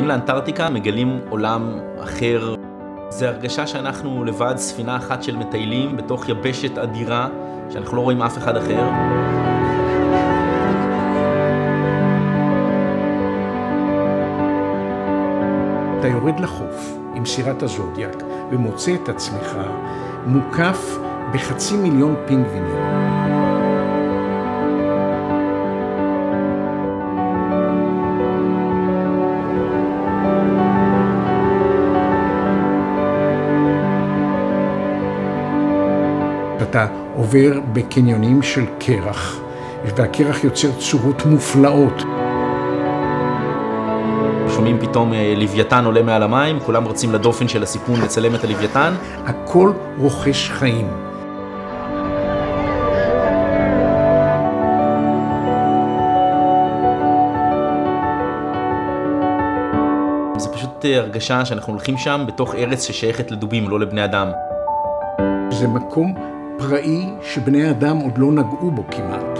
כשמגיעים לאנטארקטיקה מגלים עולם אחר. זה הרגשה שאנחנו לבד ספינה אחת של מטיילים בתוך יבשת אדירה, שאנחנו לא רואים אף אחד אחר. אתה יורד לחוף עם סירת הזודיאק ומוצא את עצמך מוקף בחצי מיליון פינגווינים. אתה עובר בקניונים של קרח, והקרח יוצר צורות מופלאות. שומעים פתאום אה, לוויתן עולה מעל המים, כולם רצים לדופן של הסיפון לצלם את הלוויתן. הכל רוכש חיים. זה פשוט אה, הרגשה שאנחנו הולכים שם בתוך ארץ ששייכת לדובים, לא לבני אדם. זה מקום פראי שבני אדם עוד לא נגעו בו כמעט.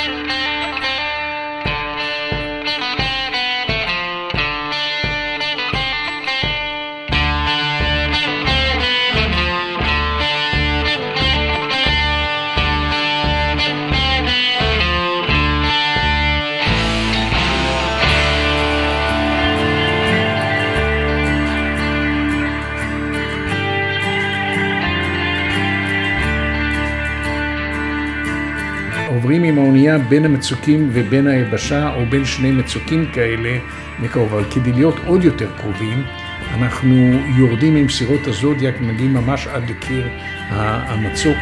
Thank you. עוברים עם האונייה בין המצוקים ובין היבשה או בין שני מצוקים כאלה מקרוב, אבל כדי להיות עוד יותר קרובים אנחנו יורדים עם סירות הזודיאק, מגיעים ממש עד לקיר המצוק.